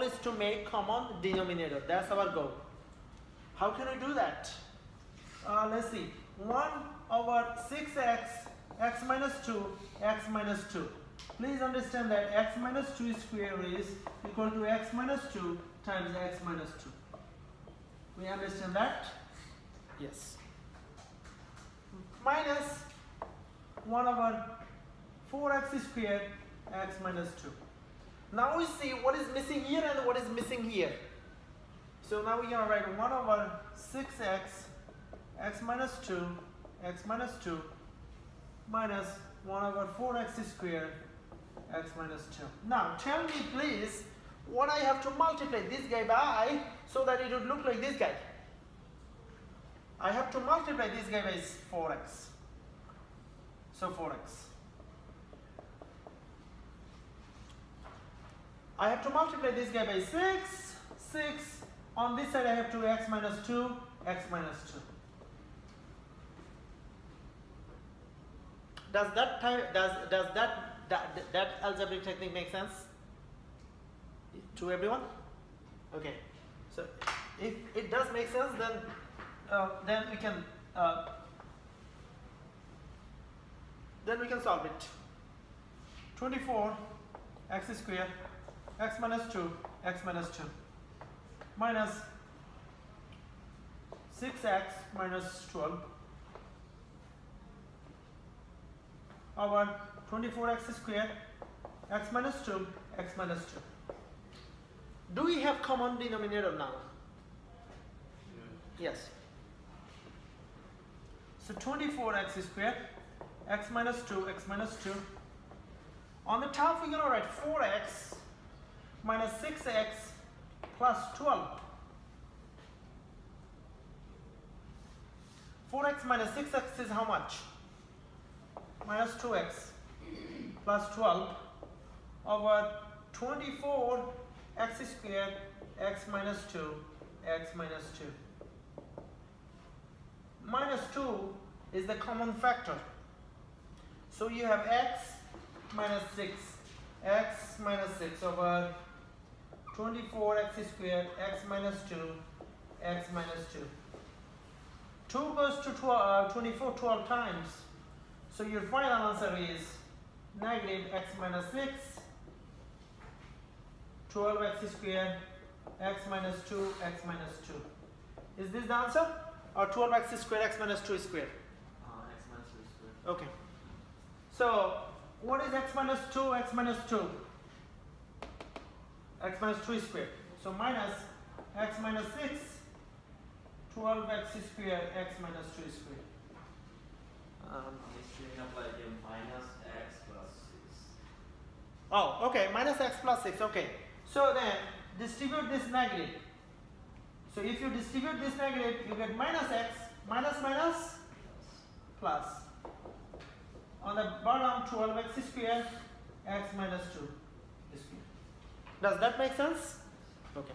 goal is to make common denominator. That's our goal. How can we do that? Uh, let's see. 1 over 6x, x minus 2, x minus 2. Please understand that x minus 2 square is equal to x minus 2 times x minus 2. We understand that? Yes. Minus 1 over 4x squared x minus 2. Now we see what is missing here and what is missing here. So now we are going to write 1 over 6x x minus 2 x minus 2 minus 1 over 4x squared x minus 2. Now tell me please what I have to multiply this guy by so that it would look like this guy. I have to multiply this guy by 4x. So 4x. I have to multiply this guy by 6, 6. On this side I have to x minus 2, x minus 2. Does that type, does does that, that that algebraic technique make sense to everyone? Okay. So if it does make sense, then uh, then we can uh, then we can solve it. 24 x square x minus 2 x minus 2 minus 6x minus 12 over 24x square x minus 2 x minus 2 do we have common denominator now? Yes. So 24x square x minus 2 x minus 2 on the top we're going to write 4x minus 6x plus 12 4x minus 6x is how much? Minus 2x plus 12 over 24 x squared x minus 2 x minus 2. Minus 2 is the common factor. So you have x minus 6 x minus 6 over 24 x squared x minus 2 x minus 2. 2 goes to 12, uh, 24 12 times. So your final answer is negative x minus 6, 12x squared, x minus 2, x minus 2. Is this the answer? Or 12x squared, x minus 2 squared? Uh, x minus 2 squared. Okay. So what is x minus 2, x minus 2? X minus 3 squared. So minus x minus 6 12x squared x minus 2 squared. Um, It's showing up like a minus x plus 6. oh, okay, minus x plus 6, okay. So then, distribute this negative. So if you distribute this negative, you get minus x, minus minus, Plus. plus. On the bottom, 12x squared, x minus 2 squared. Does that make sense? Okay.